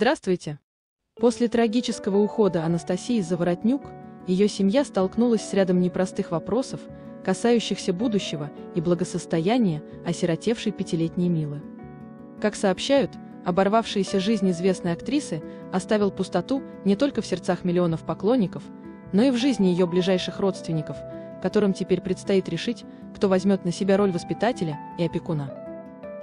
Здравствуйте! После трагического ухода Анастасии Заворотнюк, ее семья столкнулась с рядом непростых вопросов, касающихся будущего и благосостояния осиротевшей пятилетней Милы. Как сообщают, оборвавшаяся жизнь известной актрисы оставил пустоту не только в сердцах миллионов поклонников, но и в жизни ее ближайших родственников, которым теперь предстоит решить, кто возьмет на себя роль воспитателя и опекуна.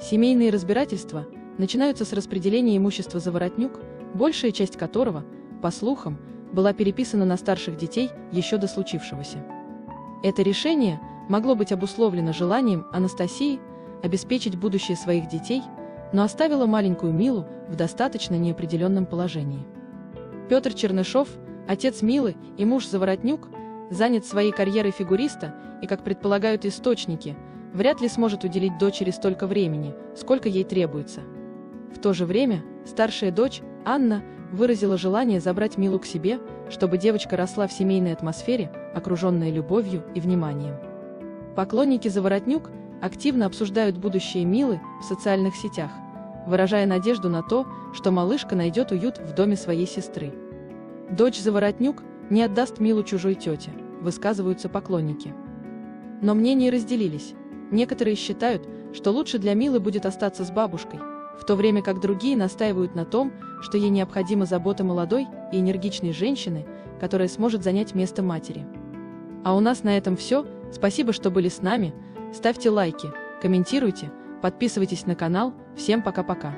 Семейные разбирательства начинаются с распределения имущества Заворотнюк, большая часть которого, по слухам, была переписана на старших детей еще до случившегося. Это решение могло быть обусловлено желанием Анастасии обеспечить будущее своих детей, но оставило маленькую Милу в достаточно неопределенном положении. Петр Чернышов, отец Милы и муж Заворотнюк, занят своей карьерой фигуриста и, как предполагают источники, вряд ли сможет уделить дочери столько времени, сколько ей требуется. В то же время старшая дочь, Анна, выразила желание забрать Милу к себе, чтобы девочка росла в семейной атмосфере, окруженной любовью и вниманием. Поклонники Заворотнюк активно обсуждают будущее Милы в социальных сетях, выражая надежду на то, что малышка найдет уют в доме своей сестры. Дочь Заворотнюк не отдаст Милу чужой тете, высказываются поклонники. Но мнения разделились. Некоторые считают, что лучше для Милы будет остаться с бабушкой, в то время как другие настаивают на том, что ей необходима забота молодой и энергичной женщины, которая сможет занять место матери. А у нас на этом все. Спасибо, что были с нами. Ставьте лайки, комментируйте, подписывайтесь на канал. Всем пока-пока.